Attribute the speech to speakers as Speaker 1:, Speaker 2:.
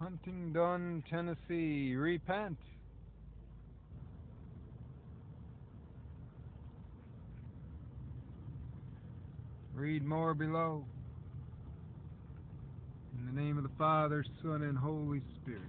Speaker 1: Huntingdon, Tennessee. Repent. Read more below. In the name of the Father, Son, and Holy Spirit.